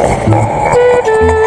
Oh,